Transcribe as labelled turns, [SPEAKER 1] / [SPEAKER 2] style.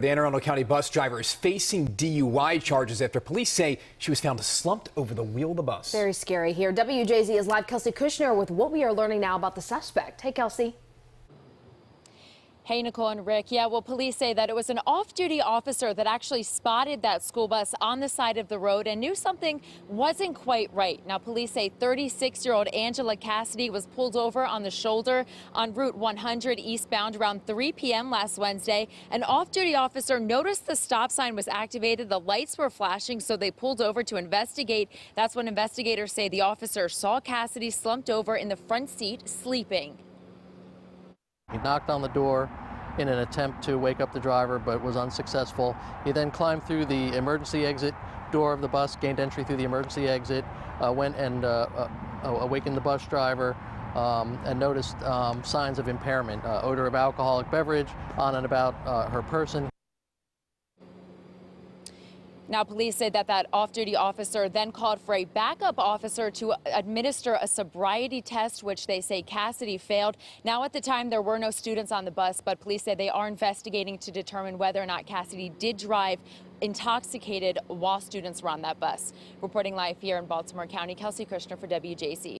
[SPEAKER 1] The Anne Arundel County bus driver is facing DUI charges after police say she was found slumped over the wheel of the bus.
[SPEAKER 2] Very scary here. WJZ is live Kelsey Kushner with what we are learning now about the suspect. Hey, Kelsey.
[SPEAKER 3] Hey, Nicole and Rick. Yeah, well, police say that it was an off duty officer that actually spotted that school bus on the side of the road and knew something wasn't quite right. Now, police say 36 year old Angela Cassidy was pulled over on the shoulder on Route 100 eastbound around 3 p.m. last Wednesday. An off duty officer noticed the stop sign was activated, the lights were flashing, so they pulled over to investigate. That's when investigators say the officer saw Cassidy slumped over in the front seat, sleeping.
[SPEAKER 4] Knocked on the door in an attempt to wake up the driver, but was unsuccessful. He then climbed through the emergency exit door of the bus, gained entry through the emergency exit, uh, went and uh, uh, awakened the bus driver, um, and noticed um, signs of impairment, uh, odor of alcoholic beverage on and about uh, her person.
[SPEAKER 3] Now, police say that that off-duty officer then called for a backup officer to administer a sobriety test, which they say Cassidy failed. Now, at the time, there were no students on the bus, but police say they are investigating to determine whether or not Cassidy did drive intoxicated while students were on that bus. Reporting live here in Baltimore County, Kelsey Kushner for WJZ.